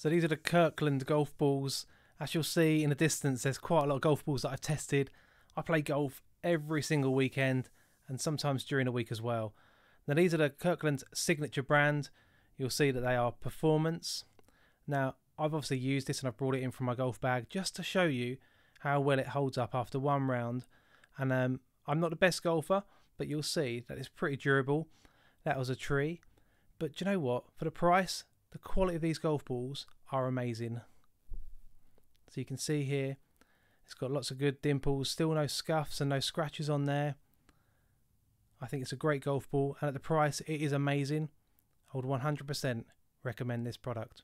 So these are the Kirkland golf balls. As you'll see in the distance, there's quite a lot of golf balls that I've tested. I play golf every single weekend and sometimes during the week as well. Now these are the Kirkland signature brand. You'll see that they are performance. Now I've obviously used this and I've brought it in from my golf bag just to show you how well it holds up after one round. And um, I'm not the best golfer, but you'll see that it's pretty durable. That was a tree. But you know what? For the price, the quality of these golf balls are amazing. So you can see here, it's got lots of good dimples, still no scuffs and no scratches on there. I think it's a great golf ball, and at the price, it is amazing. I would 100% recommend this product.